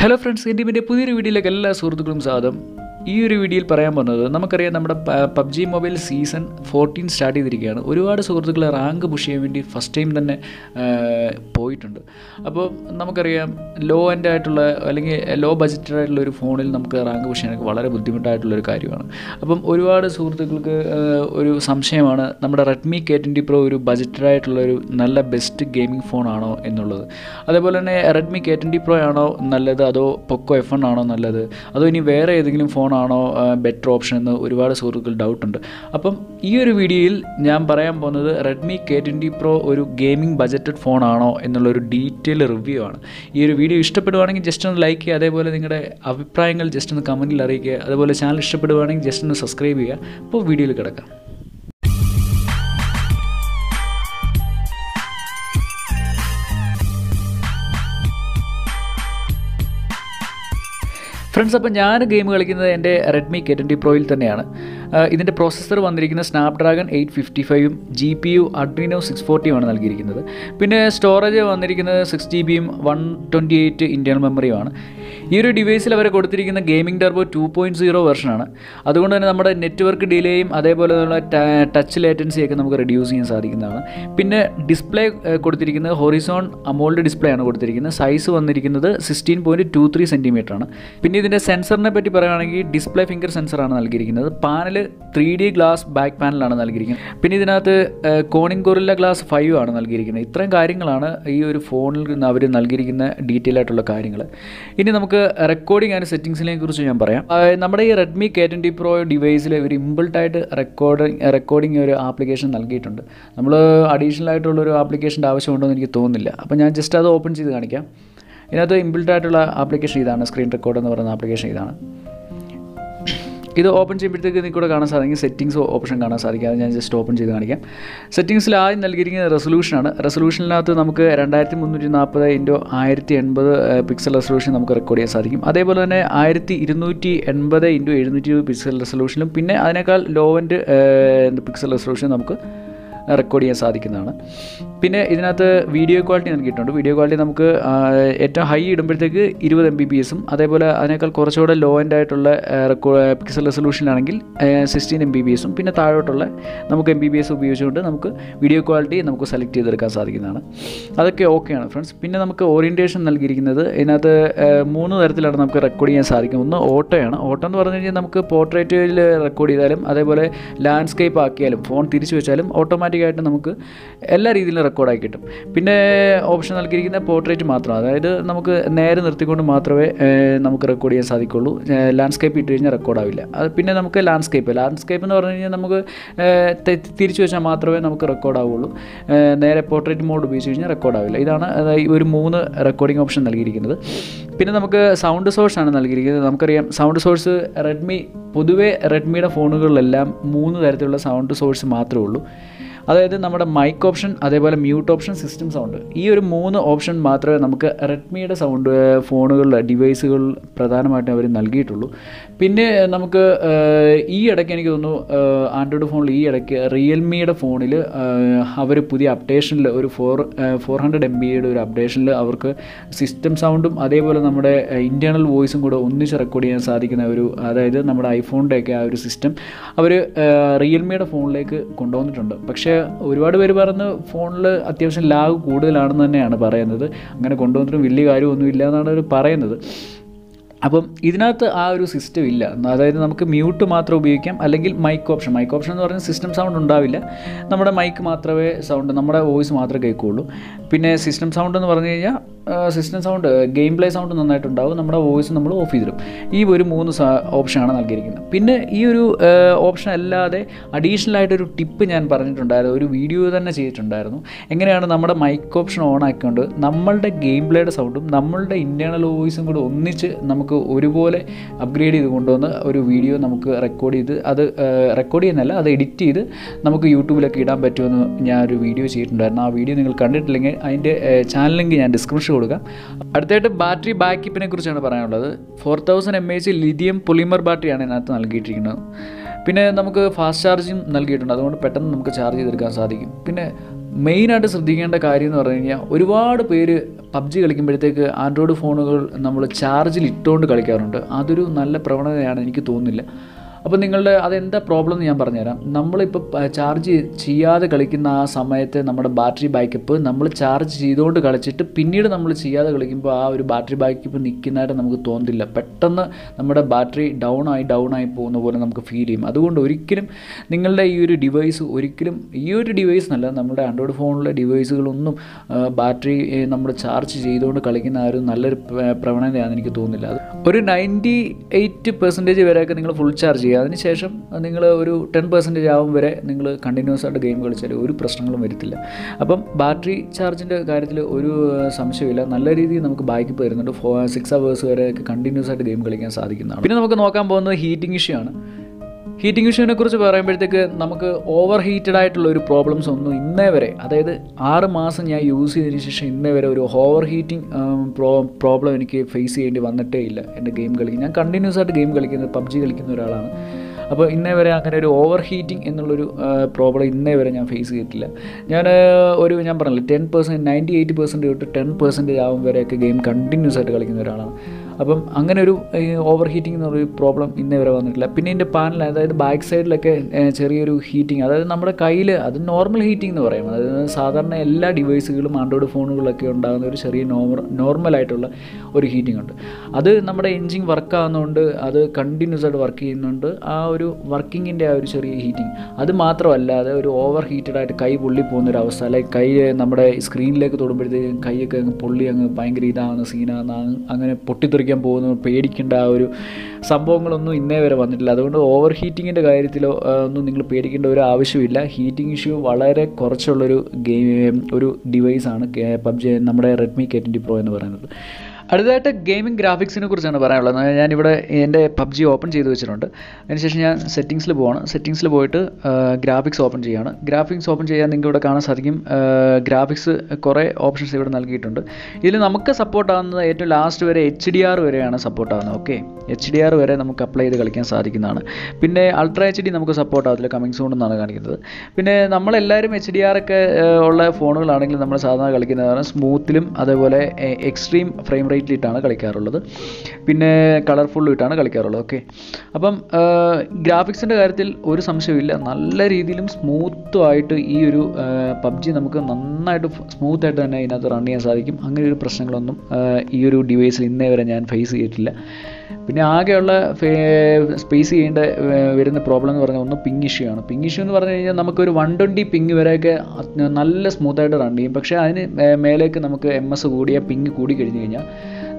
Hello friends എന്റെ പുതിയൊരു വീഡിയോയിലേക്ക് എല്ലാ സുഹൃത്തുക്കളും സ്വാഗതം. ഈ ഒരു വീഡിയോയിൽ പറയാൻ പറഞ്ഞത് നമുക്കറിയാം നമ്മുടെ PUBG mobile season fourteen start ചെയ്തിരിക്കുകയാണ്. ഒരുപാട് സുഹൃത്തുക്കൾ റാങ്ക് പുഷ് ചെയ്യാൻ വേണ്ടി ഫസ്റ്റ് ടൈം തന്നെ പോയിട്ടുണ്ട്. അപ്പോൾ നമുക്കറിയാം ലോ എൻഡ് ആയിട്ടുള്ള അല്ലെങ്കിൽ ലോ ബഡ്ജറ്റഡ് ആയിട്ടുള്ള ഒരു ഫോണിൽ നമുക്ക് റാങ്ക് പുഷ് ചെയ്യാനൊക്കെ വളരെ ബുദ്ധിമുട്ടായിട്ടുള്ളൊരു കാര്യമാണ്. അപ്പം ഒരുപാട് സുഹൃത്തുക്കൾക്ക് ഒരു സംശയമാണ് നമ്മുടെ റെഡ്മി കെ ട്വന്റി പ്രോ ഒരു ബഡ്ജറ്റഡ് ആയിട്ടുള്ള ഒരു നല്ല ബെസ്റ്റ് ഗെയിമിംഗ് ഫോണാണോ എന്നുള്ളത്. അതേപോലെ തന്നെ റെഡ്മി കെ ട്വന്റി പ്രോ ആണോ നല്ലത്? അതോ പൊക്കോ എഫ് എൺ ആണോ നല്ലത്? അതോ ഇനി വേറെ ഏതെങ്കിലും ഫോണാണോ ബെറ്റർ ഓപ്ഷൻ എന്ന് ഒരുപാട് സുഹൃത്തുക്കൾ ഡൗട്ടുണ്ട് അപ്പം ഈ ഒരു വീഡിയോയിൽ ഞാൻ പറയാൻ പോകുന്നത് റെഡ്മി കെ ട്വന്റി പ്രോ ഒരു ഗെയിമിംഗ് ബജറ്റഡ് ഫോണാണോ എന്നുള്ളൊരു ഡീറ്റെയിൽ റിവ്യൂ ആണ്. ഈ ഒരു വീഡിയോ ഇഷ്ടപ്പെടുവാണെങ്കിൽ ജസ്റ്റ് ഒന്ന് ലൈക്ക് ചെയ്യുക അതേപോലെ നിങ്ങളുടെ അഭിപ്രായങ്ങൾ ജസ്റ്റ് ഒന്ന് കമന്റിൽ അറിയിക്കുക അതുപോലെ ചാനൽ ഇഷ്ടപ്പെടുവാണെങ്കിൽ ജസ്റ്റ് ഒന്ന് സബ്സ്ക്രൈബ് ചെയ്യുക. അപ്പോൾ വീഡിയോയിൽ കിടക്കാം. ഫ്രണ്ട്സ് അപ്പോൾ ഞാൻ ഗെയിം കളിക്കുന്നത് എന്റെ റെഡ്മി കെ ട്വന്റി പ്രോയിൽ തന്നെയാണ്. ഇതിന്റെ പ്രോസസ്സർ വന്നിരിക്കുന്നത് സ്നാപ്ഡ്രാഗൺ എയ്റ്റ് ഫിഫ്റ്റി ഫൈവും G P U Adreno six ഫോർട്ടിയുമാണ് നൽകിയിരിക്കുന്നത്. പിന്നെ സ്റ്റോറേജ് വന്നിരിക്കുന്നത് സിക്സ് ജി ബിയും വൺ ട്വന്റി എയ്റ്റ് ഇന്റേണൽ മെമ്മറിയുമാണ് ഈ ഒരു ഡിവൈസിൽ അവർ കൊടുത്തിരിക്കുന്ന gaming turbo two point zero വെർഷനാണ് അതുകൊണ്ട് തന്നെ നമ്മുടെ നെറ്റ്വർക്ക് ഡിലേയും അതേപോലെ തന്നെ ടച്ച് ലേറ്റൻസിയൊക്കെ നമുക്ക് റെഡ്യൂസ് ചെയ്യാൻ സാധിക്കുന്നതാണ്. പിന്നെ ഡിസ്പ്ലേ കൊടുത്തിരിക്കുന്നത് ഹൊറിസോൺ അമോൾഡ് ഡിസ്പ്ലേ ആണ് കൊടുത്തിരിക്കുന്നത്. സൈസ് വന്നിരിക്കുന്നത് sixteen point two three centimetre ആണ്. പിന്നെ ഇതിന്റെ സെൻസറിനെ പറ്റി പറയുകയാണെങ്കിൽ ഡിസ്പ്ലേ ഫിംഗർ സെൻസറാണ് നൽകിയിരിക്കുന്നത്. Panel three D glass back പാനലാണ് നൽകിയിരിക്കുന്നത്. പിന്നെ ഇതിനകത്ത് കോണിംഗ് കൊറില്ല ഗ്ലാസ് ഫൈവ് ആണ് നൽകിയിരിക്കുന്നത്. ഇത്രയും കാര്യങ്ങളാണ് ഈ ഒരു ഫോണിൽ നിന്ന് അവർ നൽകിയിരിക്കുന്ന ഡീറ്റെയിൽ ആയിട്ടുള്ള കാര്യങ്ങൾ ഇനി നമുക്ക് റെക്കോർഡിംഗ് ആൻഡ് സെറ്റിംഗ്സിനെ കുറിച്ച് ഞാൻ പറയാം. നമ്മുടെ ഈ റെഡ്മി കെ ട്വന്റി പ്രോ ഡിവൈസിൽ ഒരു ഇമ്പിൾട്ടായിട്ട് റെക്കോർഡിംഗ് റെക്കോർഡിംഗ് ഒരു ആപ്ലിക്കേഷൻ നൽകിയിട്ടുണ്ട്. നമ്മൾ അഡീഷണൽ ആയിട്ടുള്ള ഒരു ആപ്ലിക്കേഷന്റെ ആവശ്യമുണ്ടോ എന്ന് എനിക്ക് തോന്നുന്നില്ല. അപ്പോൾ ഞാൻ ജസ്റ്റ് അത് ഓപ്പൺ ചെയ്ത് കാണിക്കാം. ഇതിനകത്ത് ഇമ്പിൾട്ടായിട്ടുള്ള ആപ്ലിക്കേഷൻ ഇതാണ് സ്ക്രീൻ റെക്കോർഡ് എന്ന് പറയുന്ന ആപ്ലിക്കേഷൻ ഇതാണ്. ഇത് ഓപ്പൺ ചെയ്യുമ്പോഴത്തേക്ക് നിങ്ങൾക്ക് ഇവിടെ കാണാൻ സാധിക്കും. സെറ്റിങ്സ് ഓപ്ഷൻ കാണാൻ സാധിക്കും. അത് ഞാൻ ജസ്റ്റ് ഓപ്പൺ ചെയ്ത് കാണിക്കാം. സെറ്റിങ്സിൽ ആദ്യം നൽകിയിരിക്കുന്ന റെസൊല്യൂഷനാണ് റെസൊല്യൂഷനിനകത്ത് നമുക്ക് രണ്ടായിരത്തി മുന്നൂറ്റി നാൽപ്പത് ഇന്റു ആയിരത്തി എൺപത് പിക്സൽ റെസൊല്യൂഷൻ നമുക്ക് റെക്കോർഡ് ചെയ്യാൻ സാധിക്കും. അതേപോലെ തന്നെ ആയിരത്തി ഇരുന്നൂറ്റി എൺപത് ഇന്റു എഴുന്നൂറ്റി പിക്സൽ റെസൊല്യൂഷനും പിന്നെ അതിനേക്കാൾ ലോ എൻഡ് പിക്സൽ റെസൊല്യൂഷൻ നമുക്ക് റെക്കോർഡ് ചെയ്യാൻ സാധിക്കുന്നതാണ്. പിന്നെ ഇതിനകത്ത് വീഡിയോ ക്വാളിറ്റി നൽകിയിട്ടുണ്ട്. വീഡിയോ ക്വാളിറ്റി നമുക്ക് ഏറ്റവും ഹൈ ഇടുമ്പോഴത്തേക്ക് ഇരുപത് എം ബി ബി എസും അതേപോലെ അതിനേക്കാൾ കുറച്ചുകൂടെ ലോ എൻഡ് ആയിട്ടുള്ള റെക്കോ പിക്സൽ റെസൊല്യൂഷനാണെങ്കിൽ സിക്സ്റ്റീൻ എം ബി ബി എസും പിന്നെ താഴോട്ടുള്ള നമുക്ക് എം ബി ബി എസ് ഉപയോഗിച്ചുകൊണ്ട് നമുക്ക് വീഡിയോ ക്വാളിറ്റി നമുക്ക് സെലക്ട് ചെയ്തെടുക്കാൻ സാധിക്കുന്നതാണ്. അതൊക്കെ ഓക്കെയാണ് ഫ്രണ്ട്സ് പിന്നെ നമുക്ക് ഓറിയന്റേഷൻ നൽകിയിരിക്കുന്നത് ഇതിനകത്ത് മൂന്ന് തരത്തിലാണ് നമുക്ക് റെക്കോർഡ് ചെയ്യാൻ സാധിക്കും ഒന്ന് ഓട്ടോയാണ് ഓട്ടോ എന്ന് പറഞ്ഞു കഴിഞ്ഞാൽ നമുക്ക് പോർട്രേറ്റിൽ റെക്കോർഡ് ചെയ്താലും അതേപോലെ ലാൻഡ്സ്കേപ്പ് ആക്കിയാലും ഫോൺ തിരിച്ചു വെച്ചാലും ഓട്ടോമാറ്റിക്കായിട്ട് നമുക്ക് എല്ലാ രീതിയിലും റെക്കോർഡായി കിട്ടും. പിന്നെ ഓപ്ഷൻ നൽകിയിരിക്കുന്ന പോർട്രേറ്റ് മാത്രം അതായത് നമുക്ക് നേരെ നിർത്തിക്കൊണ്ട് മാത്രമേ നമുക്ക് റെക്കോർഡ് ചെയ്യാൻ സാധിക്കുള്ളൂ. ലാൻഡ്സ്കേപ്പ് ഇട്ട് കഴിഞ്ഞാൽ റെക്കോർഡാവില്ല അത് പിന്നെ നമുക്ക് ലാൻഡ്സ്കേപ്പ് ലാൻഡ്സ്കേപ്പ് എന്ന് പറഞ്ഞു കഴിഞ്ഞാൽ നമുക്ക് തിരിച്ചു വെച്ചാൽ മാത്രമേ നമുക്ക് റെക്കോർഡ് ആവുള്ളൂ. നേരെ പോർട്രേറ്റ് മോഡ് ഉപയോഗിച്ച് കഴിഞ്ഞാൽ റെക്കോർഡ് ആവില്ല. ഇതാണ് ഒരു മൂന്ന് റെക്കോർഡിംഗ് ഓപ്ഷൻ നൽകിയിരിക്കുന്നത്. പിന്നെ നമുക്ക് സൗണ്ട് സോഴ്സ് ആണ് നൽകിയിരിക്കുന്നത്. നമുക്കറിയാം സൗണ്ട് സോഴ്സ് റെഡ്മി പൊതുവേ റെഡ്മിയുടെ ഫോണുകളിലെല്ലാം മൂന്ന് തരത്തിലുള്ള സൗണ്ട് സോഴ്സ് മാത്രമേ ഉള്ളൂ. അതായത് നമ്മുടെ മൈക്ക് ഓപ്ഷൻ അതേപോലെ മ്യൂട്ട് ഓപ്ഷൻ സിസ്റ്റം സൗണ്ട് ഈ ഒരു മൂന്ന് ഓപ്ഷൻ മാത്രമേ നമുക്ക് റെഡ്മിയുടെ സൗണ്ട് ഫോണുകളിൽ ഡിവൈസുകളിൽ പ്രധാനമായിട്ടും അവർ നൽകിയിട്ടുള്ളൂ. പിന്നെ നമുക്ക് ഈ ഇടയ്ക്ക് എനിക്ക് തോന്നുന്നു ആൻഡ്രോയിഡ് ഫോണിൽ ഈ ഇടയ്ക്ക് റിയൽമിയുടെ ഫോണിൽ അവർ പുതിയ അപ്ഡേഷനിൽ ഒരു ഫോർ ഫോർ ഹൺഡ്രഡ് എം ബിയുടെ ഒരു അപ്ഡേഷനിൽ അവർക്ക് സിസ്റ്റം സൗണ്ടും അതേപോലെ നമ്മുടെ ഇന്റേർണൽ വോയിസും കൂടെ ഒന്നിച്ച് റെക്കോർഡ് ചെയ്യാൻ സാധിക്കുന്ന ഒരു അതായത് നമ്മുടെ ഐഫോണിന്റെയൊക്കെ ആ ഒരു സിസ്റ്റം അവർ റിയൽമിയുടെ ഫോണിലേക്ക് കൊണ്ടുവന്നിട്ടുണ്ട്. പക്ഷേ ഒരുപാട് പേര് പറയുന്നത് ഫോണിൽ അത്യാവശ്യം ലാഗ് കൂടുതലാണെന്ന് തന്നെയാണ് പറയുന്നത്. അങ്ങനെ കൊണ്ടുവന്നിട്ടും വലിയ കാര്യമൊന്നുമില്ല എന്നാണ് അവർ പറയുന്നത്. അപ്പം ഇതിനകത്ത് ആ ഒരു സിസ്റ്റം ഇല്ല. അതായത് നമുക്ക് മ്യൂട്ട് മാത്രം ഉപയോഗിക്കാം. അല്ലെങ്കിൽ മൈക്ക് ഓപ്ഷൻ മൈക്ക് ഓപ്ഷൻ എന്ന് പറഞ്ഞാൽ സിസ്റ്റം സൗണ്ട് ഉണ്ടാവില്ല. നമ്മുടെ മൈക്ക് മാത്രമേ സൗണ്ട് നമ്മുടെ വോയിസ് മാത്രമേ കേൾക്കുകയുള്ളൂ പിന്നെ സിസ്റ്റം സൗണ്ട് എന്ന് പറഞ്ഞു കഴിഞ്ഞാൽ system sound game play sound നന്നായിട്ടുണ്ടാവും. നമ്മുടെ വോയിസ് നമ്മൾ ഓഫ് ചെയ്തിടും. ഈ ഒരു മൂന്ന് ഓപ്ഷനാണ് നൽകിയിരിക്കുന്നത്. പിന്നെ ഈ ഒരു ഓപ്ഷൻ അല്ലാതെ അഡീഷണൽ ആയിട്ടൊരു ടിപ്പ് ഞാൻ പറഞ്ഞിട്ടുണ്ടായിരുന്നു. ഒരു വീഡിയോ തന്നെ ചെയ്തിട്ടുണ്ടായിരുന്നു. എങ്ങനെയാണ് നമ്മുടെ മൈക്ക് ഓപ്ഷൻ ഓൺ ആക്കിക്കൊണ്ട് നമ്മളുടെ ഗെയിം പ്ലേയുടെ സൗണ്ടും നമ്മളുടെ ഇന്റേർണൽ വോയിസും കൂടെ ഒന്നിച്ച് നമുക്ക് ഒരുപോലെ അപ്ഗ്രേഡ് ചെയ്ത് കൊണ്ടുവന്ന് ഒരു വീഡിയോ നമുക്ക് റെക്കോർഡ് ചെയ്ത് അത് റെക്കോർഡ് ചെയ്യുന്നല്ല അത് എഡിറ്റ് ചെയ്ത് നമുക്ക് യൂട്യൂബിലൊക്കെ ഇടാൻ പറ്റുമെന്ന് ഞാൻ ഒരു വീഡിയോ ചെയ്തിട്ടുണ്ടായിരുന്നു. ആ വീഡിയോ നിങ്ങൾ കണ്ടിട്ടില്ലെങ്കിൽ അതിന്റെ ചാനൽ ലിങ്ക് ഞാൻ ഡിസ്ക്രിപ്ഷൻ കൊടുക്കാം. അടുത്തായിട്ട് ബാറ്ററി ബാക്കപ്പിനെ കുറിച്ചാണ് പറയാനുള്ളത്. Four thousand M H lithium polymer ബാറ്ററിയാണ് ഇതിനകത്ത് നൽകിയിട്ടിരിക്കുന്നത്. പിന്നെ നമുക്ക് ഫാസ്റ്റ് ചാർജിങ് നൽകിയിട്ടുണ്ട്. അതുകൊണ്ട് പെട്ടെന്ന് നമുക്ക് ചാർജ് ചെയ്തെടുക്കാൻ സാധിക്കും. പിന്നെ മെയിനായിട്ട് ശ്രദ്ധിക്കേണ്ട കാര്യം എന്ന് പറഞ്ഞു കഴിഞ്ഞാൽ ഒരുപാട് പേര് പബ്ജി കളിക്കുമ്പോഴത്തേക്ക് ആൻഡ്രോയിഡ് ഫോണുകൾ നമ്മൾ ചാർജിൽ ഇട്ടുകൊണ്ട് കളിക്കാറുണ്ട്. അതൊരു നല്ല പ്രവണതയാണ് എനിക്ക് തോന്നുന്നില്ല. അപ്പോൾ നിങ്ങളുടെ അതെന്താ പ്രോബ്ലം എന്ന് ഞാൻ പറഞ്ഞുതരാം. നമ്മളിപ്പോൾ ചാർജ് ചെയ്യാതെ കളിക്കുന്ന ആ സമയത്ത് നമ്മുടെ ബാറ്ററി ബാക്കപ്പ് നമ്മൾ ചാർജ് ചെയ്തുകൊണ്ട് കളിച്ചിട്ട് പിന്നീട് നമ്മൾ ചെയ്യാതെ കളിക്കുമ്പോൾ ആ ഒരു ബാറ്ററി ബാക്കപ്പ് നിൽക്കുന്നതായിട്ട് നമുക്ക് തോന്നില്ല പെട്ടെന്ന് നമ്മുടെ ബാറ്ററി ഡൗൺ ആയി ഡൗൺ ആയി പോകുന്ന പോലെ നമുക്ക് ഫീൽ ചെയ്യും. അതുകൊണ്ട് ഒരിക്കലും നിങ്ങളുടെ ഈ ഒരു ഡിവൈസ് ഒരിക്കലും ഈ ഒരു ഡിവൈസ് എന്നല്ല നമ്മുടെ ആൻഡ്രോയിഡ് ഫോണിലെ ഡിവൈസുകളൊന്നും ബാറ്ററി നമ്മൾ ചാർജ് ചെയ്തുകൊണ്ട് കളിക്കുന്ന ആ ഒരു നല്ലൊരു പ്രവണതയാണെന്ന് എനിക്ക് തോന്നുന്നില്ല. ഒരു നയന്റി എയ്റ്റ് പെർസെന്റേജ് വരെയൊക്കെ നിങ്ങൾ ഫുൾ ചാർജ് ചെയ്യുക അതിനുശേഷം നിങ്ങൾ ഒരു ടെൻ പെർസെന്റേജ് ആവും വരെ നിങ്ങൾ കണ്ടിന്യൂസ് ആയിട്ട് ഗെയിം കളിച്ചാൽ ഒരു പ്രശ്നങ്ങളും വരത്തില്ല. അപ്പം ബാറ്ററി ചാർജിന്റെ കാര്യത്തിൽ ഒരു സംശയമില്ല നല്ല രീതിയിൽ നമുക്ക് ബാക്കി വരുന്നുണ്ട് ഫോ സിക്സ് അവേഴ്സ് വരെ കണ്ടിന്യൂസ് ആയിട്ട് ഗെയിം കളിക്കാൻ സാധിക്കുന്നതാണ്. പിന്നെ നമുക്ക് നോക്കാൻ പോകുന്നത് ഹീറ്റിംഗ് ഇഷ്യൂ ആണ്. ഹീറ്റിംഗ് ഇഷ്യൂവിനെ കുറിച്ച് പറയുമ്പോഴത്തേക്ക് നമുക്ക് ഓവർ ഹീറ്റഡ് ആയിട്ടുള്ള ഒരു പ്രോബ്ലംസ് ഒന്നും ഇന്നേ വരെ അതായത് ആറ് മാസം ഞാൻ യൂസ് ചെയ്തതിന് ശേഷം ഇന്നേ വരെ ഒരു ഓവർ ഹീറ്റിംഗ് പ്രോ പ്രോബ്ലം എനിക്ക് ഫേസ് ചെയ്യേണ്ടി വന്നിട്ടേ ഇല്ല എന്റെ ഗെയിം കളി ഞാൻ കണ്ടിന്യൂസ് ആയിട്ട് ഗെയിം കളിക്കുന്നത് പബ്ജി കളിക്കുന്ന ഒരാളാണ്. അപ്പോൾ ഇന്നേ വരെ അങ്ങനെ ഒരു ഓവർ ഹീറ്റിംഗ് എന്നുള്ളൊരു പ്രോബ്ലം ഇന്നേ വരെ ഞാൻ ഫേസ് ചെയ്തിട്ടില്ല. ഞാൻ ഒരു ഞാൻ പറഞ്ഞില്ല ten percent ninety eight percent തൊട്ട് ടെൻ പെർസെന്റേജ് ആവും വരെയൊക്കെ ഗെയിം കണ്ടിന്യൂസ് ആയിട്ട് കളിക്കുന്ന ഒരാളാണ്. അപ്പം അങ്ങനെ ഒരു ഓവർ ഹീറ്റിംഗ് എന്നൊരു പ്രോബ്ലം ഇന്നേ വരെ വന്നിട്ടില്ല. പിന്നെ ഇതിന്റെ പാനൽ അതായത് ബാക്ക് സൈഡിലൊക്കെ ചെറിയൊരു ഹീറ്റിംഗ് അതായത് നമ്മുടെ കയ്യിൽ അത് നോർമൽ ഹീറ്റിംഗ് എന്ന് പറയും. അതായത് സാധാരണ എല്ലാ ഡിവൈസുകളും ആൻഡ്രോയിഡ് ഫോണുകളൊക്കെ ഉണ്ടാകുന്ന ഒരു ചെറിയ നോർമൽ നോർമലായിട്ടുള്ള ഒരു ഹീറ്റിംഗ് ഉണ്ട്. അത് നമ്മുടെ എൻജിൻ വർക്ക് ആകുന്നതുകൊണ്ട് അത് കണ്ടിന്യൂസ് ആയിട്ട് വർക്ക് ചെയ്യുന്നുണ്ട് ആ ഒരു വർക്കിങ്ങിന്റെ ആ ഒരു ചെറിയ ഹീറ്റിംഗ് അത് മാത്രമല്ലാതെ ഒരു ഓവർ ഹീറ്റഡ് ആയിട്ട് കൈ പൊള്ളി പോകുന്ന ഒരു അവസ്ഥ. അല്ലെങ്കിൽ കൈ നമ്മുടെ സ്ക്രീനിലേക്ക് തൊടുമ്പോഴത്തേക്കും കൈയൊക്കെ അങ്ങ് പൊള്ളി അങ്ങ് ഭയങ്കര ഇതാകുന്ന സീനാകുന്ന അങ്ങനെ പൊട്ടിത്തെറിക്കാൻ പോകുന്നു പേടിക്കേണ്ട ആ ഒരു സംഭവങ്ങളൊന്നും ഇന്നേ വരെ വന്നിട്ടില്ല. അതുകൊണ്ട് ഓവർ ഹീറ്റിങ്ങിന്റെ കാര്യത്തിലോ ഒന്നും നിങ്ങൾ പേടിക്കേണ്ട ഒരു ആവശ്യമില്ല. ഹീറ്റിംഗ് ഇഷ്യൂ വളരെ കുറച്ചുള്ളൊരു ഗെയിം ഒരു ഡിവൈസാണ് പബ്ജി നമ്മുടെ റെഡ്മി കെ ട്വന്റി പ്രോ എന്ന് പറയുന്നത്. അടുത്തതായിട്ട് ഗെയിമിംഗ് ഗ്രാഫിക്സിനെ കുറിച്ചാണ് പറയാനുള്ളത്. ഞാനിവിടെ എന്റെ പബ്ജി ഓപ്പൺ ചെയ്ത് വെച്ചിട്ടുണ്ട്. അതിനുശേഷം ഞാൻ സെറ്റിങ്സിൽ പോവാണ്. സെറ്റിങ്സിൽ പോയിട്ട് ഗ്രാഫിക്സ് ഓപ്പൺ ചെയ്യുകയാണ് ഗ്രാഫിക്സ് ഓപ്പൺ ചെയ്യാൻ നിങ്ങൾക്ക് ഇവിടെ കാണാൻ സാധിക്കും. ഗ്രാഫിക്സ് കുറേ ഓപ്ഷൻസ് ഇവിടെ നൽകിയിട്ടുണ്ട്. ഇതിൽ നമുക്ക് സപ്പോർട്ട് ആവുന്നത് ഏറ്റവും ലാസ്റ്റ് വരെ എച്ച് ഡി ആർ വരെയാണ് സപ്പോർട്ട് ആവുന്നത്. ഓക്കെ എച്ച് ഡി ആർ വരെ നമുക്ക് അപ്ലൈ ചെയ്ത് കളിക്കാൻ സാധിക്കുന്നതാണ്. പിന്നെ അൾട്രാ എച്ച് ഡി നമുക്ക് സപ്പോർട്ട് ആവത്തില്ല. കമ്മിങ് സൂൺ എന്നാണ് കാണിക്കുന്നത്. പിന്നെ നമ്മളെല്ലാവരും എച്ച് ഡി ആർ ഒക്കെ ഉള്ള ഫോണുകളാണെങ്കിൽ നമ്മൾ സാധാരണ കളിക്കുന്നതാണ്. സ്മൂത്തിലും അതേപോലെ എക്സ്ട്രീം ഫ്രെയിം റേറ്റിലിട്ടാണ് കളിക്കാറുള്ളത്. പിന്നെ കളർഫുള്ളും ഇട്ടാണ് കളിക്കാറുള്ളത്. ഓക്കെ. അപ്പം ഗ്രാഫിക്സിന്റെ കാര്യത്തിൽ ഒരു സംശയമില്ല നല്ല രീതിയിലും സ്മൂത്തും ആയിട്ട് ഈ ഒരു പബ്ജി നമുക്ക് നന്നായിട്ട് സ്മൂത്തായിട്ട് തന്നെ ഇതിനകത്ത് റൺ ചെയ്യാൻ സാധിക്കും. അങ്ങനെ ഒരു പ്രശ്നങ്ങളൊന്നും ഈ ഒരു ഡിവൈസിൽ ഇന്നേ വരെ ഞാൻ ഫേസ് ചെയ്തിട്ടില്ല. പിന്നെ ആകെയുള്ള സ്പേസ് ചെയ്യേണ്ട വരുന്ന പ്രോബ്ലം എന്ന് പറഞ്ഞാൽ ഒന്ന് പിങ് ഇഷ്യൂ ആണ്. പിങ് ഇഷ്യൂ എന്ന് പറഞ്ഞു കഴിഞ്ഞാൽ നമുക്കൊരു വൺ ട്വന്റി പിങ് വരെയൊക്കെ നല്ല സ്മൂത്തായിട്ട് റൺ ചെയ്യും. പക്ഷേ അതിന് മേലേക്ക് നമുക്ക് എം എസ് കൂടിയ പിങ് കൂടി കഴിഞ്ഞ് കഴിഞ്ഞാൽ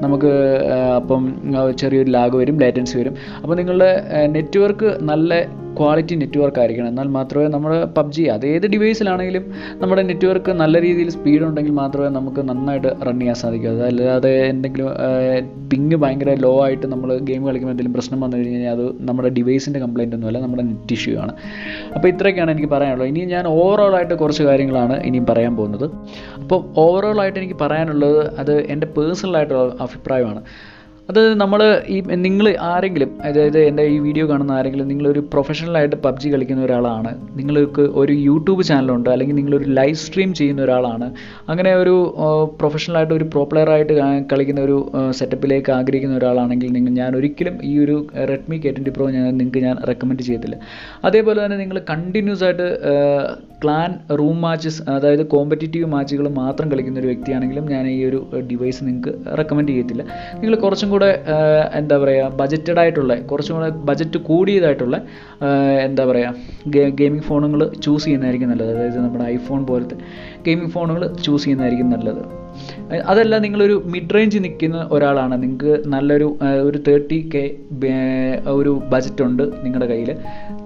നമുക്ക് അപ്പം ചെറിയൊരു ലാഗ് വരും ലേറ്റൻസി വരും. അപ്പോൾ നിങ്ങളുടെ നെറ്റ്വർക്ക് നല്ല ക്വാളിറ്റി നെറ്റ്വർക്ക് ആയിരിക്കണം. എന്നാൽ മാത്രമേ നമ്മൾ പബ്ജി അത് ഏത് ഡിവൈസിലാണെങ്കിലും നമ്മുടെ നെറ്റ്വർക്ക് നല്ല രീതിയിൽ സ്പീഡ് ഉണ്ടെങ്കിൽ മാത്രമേ നമുക്ക് നന്നായിട്ട് റൺ ചെയ്യാൻ സാധിക്കൂ. അതല്ലാതെ എന്തെങ്കിലും പിങ് ഭയങ്കര ലോ ആയിട്ട് നമ്മൾ ഗെയിം കളിക്കുമ്പോൾ എന്തെങ്കിലും പ്രശ്നം വന്നു കഴിഞ്ഞ് കഴിഞ്ഞാൽ അത് നമ്മുടെ ഡിവൈസിന്റെ കംപ്ലയിന്റ് ഒന്നുമല്ല നമ്മുടെ നെറ്റ് ഇഷ്യൂ ആണ്. അപ്പോൾ ഇത്രയൊക്കെയാണ് എനിക്ക് പറയാനുള്ളത്. ഇനി ഞാൻ ഓവറോൾ ആയിട്ട് കുറച്ച് കാര്യങ്ങളാണ് ഇനിയും പറയാൻ പോകുന്നത്. അപ്പോൾ ഓവറോൾ ആയിട്ട് എനിക്ക് പറയാനുള്ളത് അത് എന്റെ പേഴ്സണലായിട്ടുള്ള അഭിപ്രായമാണ്. അത് നമ്മൾ ഈ നിങ്ങൾ ആരെങ്കിലും അതായത് എന്റെ ഈ വീഡിയോ കാണുന്ന ആരെങ്കിലും നിങ്ങളൊരു പ്രൊഫഷണലായിട്ട് പബ്ജി കളിക്കുന്ന ഒരാളാണ് നിങ്ങൾക്ക് ഒരു യൂട്യൂബ് ചാനലുണ്ട് അല്ലെങ്കിൽ നിങ്ങളൊരു ലൈവ് സ്ട്രീം ചെയ്യുന്ന ഒരാളാണ് അങ്ങനെ ഒരു പ്രൊഫഷണലായിട്ട് ഒരു പ്രോ പ്ലെയറായിട്ട് കളിക്കുന്ന ഒരു സെറ്റപ്പിലേക്ക് ആഗ്രഹിക്കുന്ന ഒരാളാണെങ്കിൽ നിങ്ങൾ ഞാൻ ഒരിക്കലും ഈ ഒരു റെഡ്മി കെ ട്വന്റി പ്രോ ഞാൻ നിങ്ങൾക്ക് ഞാൻ റെക്കമെൻഡ് ചെയ്യത്തില്ല. അതേപോലെ തന്നെ നിങ്ങൾ കണ്ടിന്യൂസ് ആയിട്ട് ക്ലാൻ റൂം മാച്ചസ് അതായത് കോമ്പറ്റീറ്റീവ് മാച്ചുകൾ മാത്രം കളിക്കുന്ന ഒരു വ്യക്തിയാണെങ്കിലും ഞാൻ ഈ ഒരു ഡിവൈസ് നിങ്ങൾക്ക് റെക്കമെൻഡ് ചെയ്യത്തില്ല. നിങ്ങൾ കുറച്ചും കൂടെ എന്താ പറയുക ബജറ്റഡ് ആയിട്ടുള്ള കുറച്ചും കൂടെ ബജറ്റ് കൂടിയതായിട്ടുള്ള എന്താ പറയുക ഗെയിമിംഗ് ഫോണുകൾ ചൂസ് ചെയ്യുന്നതായിരിക്കും നല്ലത്. അതായത് നമ്മുടെ ഐഫോൺ പോലത്തെ ഗെയിമിംഗ് ഫോണുകൾ ചൂസ് ചെയ്യുന്നതായിരിക്കും നല്ലത്. അതല്ല നിങ്ങളൊരു മിഡ് റേഞ്ച് നിൽക്കുന്ന ഒരാളാണ്. നിങ്ങൾക്ക് നല്ലൊരു ഒരു തേർട്ടി കെ ഒരു ബജറ്റ് ഉണ്ട് നിങ്ങളുടെ കയ്യിൽ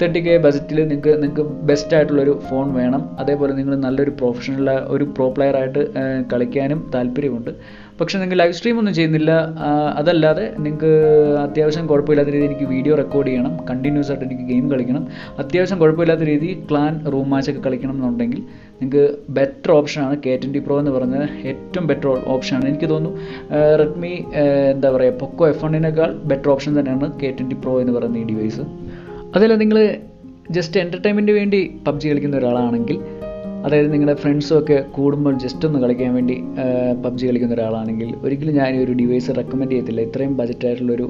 തേർട്ടി കെ ബജറ്റിൽ നിങ്ങൾക്ക് നിങ്ങൾക്ക് ബെസ്റ്റ് ആയിട്ടുള്ളൊരു ഫോൺ വേണം. അതേപോലെ നിങ്ങൾ നല്ലൊരു പ്രൊഫഷണൽ ഒരു പ്രോ പ്ലെയർ ആയിട്ട് കളിക്കാനും താല്പര്യമുണ്ട്. പക്ഷേ നിങ്ങൾ ലൈവ് സ്ട്രീം ഒന്നും ചെയ്യുന്നില്ല അതല്ലാതെ നിങ്ങൾക്ക് അത്യാവശ്യം കുഴപ്പമില്ലാത്ത രീതിയിൽ എനിക്ക് വീഡിയോ റെക്കോർഡ് ചെയ്യണം കണ്ടിന്യൂസ് ആയിട്ട് എനിക്ക് ഗെയിം കളിക്കണം. അത്യാവശ്യം കുഴപ്പമില്ലാത്ത രീതി ക്ലാൻ റൂം മാച്ചൊക്കെ കളിക്കണം എന്നുണ്ടെങ്കിൽ നിങ്ങൾക്ക് ബെറ്റർ ഓപ്ഷനാണ് കെ ട്വന്റി പ്രോ എന്ന് പറയുന്നത് ഏറ്റവും ബെറ്റർ ഓപ്ഷനാണ് എനിക്ക് തോന്നുന്നു റെഡ്മി എന്താ പറയുക പൊക്കോ എഫ് വണ്ണിനേക്കാൾ ബെറ്റർ ഓപ്ഷൻ തന്നെയാണ് കെ ട്വന്റി പ്രോ എന്ന് പറയുന്ന ഈ ഡിവൈസ് അതല്ല നിങ്ങൾ ജസ്റ്റ് എന്റർടൈൻമെന്റ് വേണ്ടി പബ്ജി കളിക്കുന്ന ഒരാളാണെങ്കിൽ അതായത് നിങ്ങളുടെ ഫ്രണ്ട്സും ഒക്കെ കൂടുമ്പോൾ ജസ്റ്റ് ഒന്ന് കളിക്കാൻ വേണ്ടി പബ്ജി കളിക്കുന്ന ഒരാളാണെങ്കിൽ ഒരിക്കലും ഞാൻ ഒരു ഡിവൈസ് റെക്കമെൻഡ് ചെയ്യത്തില്ല. ഇത്രയും ബജറ്റായിട്ടുള്ളൊരു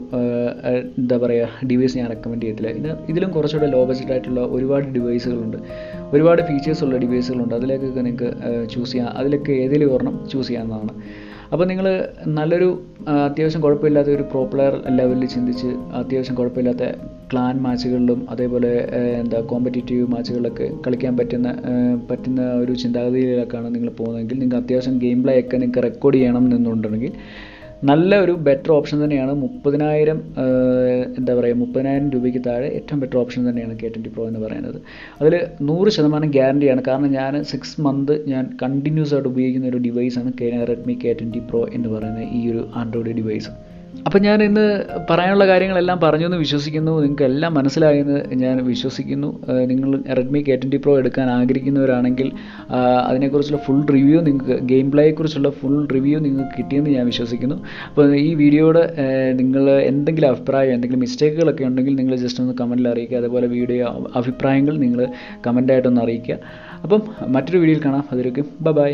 എന്താ പറയുക ഡിവൈസ് ഞാൻ റെക്കമെൻഡ് ചെയ്യത്തില്ല. ഇത് ഇതിലും കുറച്ചുകൂടെ ലോ ബജറ്റായിട്ടുള്ള ഒരുപാട് ഡിവൈസുകളുണ്ട് ഒരുപാട് ഫീച്ചേഴ്സ് ഉള്ള ഡിവൈസുകളുണ്ട് അതിലേക്കൊക്കെ നിങ്ങൾക്ക് ചൂസ് ചെയ്യാം. അതിലൊക്കെ ഏതെങ്കിലും ഒരെണ്ണം ചൂസ് ചെയ്യാവുന്നതാണ്. അപ്പോൾ നിങ്ങൾ നല്ലൊരു അത്യാവശ്യം കുഴപ്പമില്ലാത്ത ഒരു പ്രോ ലെവലിൽ ചിന്തിച്ച് അത്യാവശ്യം കുഴപ്പമില്ലാത്ത ക്ലാൻ മാച്ചുകളിലും അതേപോലെ എന്താ കോമ്പറ്റേറ്റീവ് മാച്ചുകളിലൊക്കെ കളിക്കാൻ പറ്റുന്ന പറ്റുന്ന ഒരു ചിന്താഗതിയിലേക്കാണ് നിങ്ങൾ പോകുന്നതെങ്കിൽ നിങ്ങൾക്ക് അത്യാവശ്യം ഗെയിം പ്ലേ ഒക്കെ നിങ്ങൾക്ക് റെക്കോർഡ് ചെയ്യണം എന്നുണ്ടെങ്കിൽ നല്ല ഒരു ബെറ്റർ ഓപ്ഷൻ തന്നെയാണ് മുപ്പതിനായിരം എന്താ പറയുക മുപ്പതിനായിരം രൂപയ്ക്ക് താഴെ ഏറ്റവും ബെറ്റർ ഓപ്ഷൻ തന്നെയാണ് കെ ട്വന്റി പ്രോ എന്ന് പറയുന്നത്. അതിൽ നൂറ് ശതമാനം ഗ്യാരണ്ടിയാണ് കാരണം ഞാൻ സിക്സ് മന്ത് ഞാൻ കണ്ടിന്യൂസ് ആയിട്ട് ഉപയോഗിക്കുന്ന ഒരു ഡിവൈസാണ് K Redmi K twenty pro എന്ന് പറയുന്ന ഈ ഒരു ആൻഡ്രോയിഡ് ഡിവൈസ് അപ്പം ഞാൻ ഇന്ന് പറയാനുള്ള കാര്യങ്ങളെല്ലാം പറഞ്ഞു എന്ന് വിശ്വസിക്കുന്നു. നിങ്ങൾക്ക് എല്ലാം മനസ്സിലായെന്ന് ഞാൻ വിശ്വസിക്കുന്നു. നിങ്ങൾ റെഡ്മി കെ ട്വന്റി പ്രോ എടുക്കാൻ ആഗ്രഹിക്കുന്നവരാണെങ്കിൽ അതിനെക്കുറിച്ചുള്ള ഫുൾ റിവ്യൂ നിങ്ങൾക്ക് ഗെയിം പ്ലേയെക്കുറിച്ചുള്ള ഫുൾ റിവ്യൂ നിങ്ങൾക്ക് കിട്ടിയെന്ന് ഞാൻ വിശ്വസിക്കുന്നു. അപ്പോൾ ഈ വീഡിയോയോട് നിങ്ങൾ എന്തെങ്കിലും അഭിപ്രായം എന്തെങ്കിലും മിസ്റ്റേക്കുകളൊക്കെ ഉണ്ടെങ്കിൽ നിങ്ങൾ ജസ്റ്റ് ഒന്ന് കമന്റിൽ അറിയിക്കുക. അതുപോലെ വീഡിയോ അഭിപ്രായങ്ങൾ നിങ്ങൾ കമന്റായിട്ടൊന്ന് അറിയിക്കുക. അപ്പം മറ്റൊരു വീഡിയോയിൽ കാണാം. അതിലേക്കും ബൈ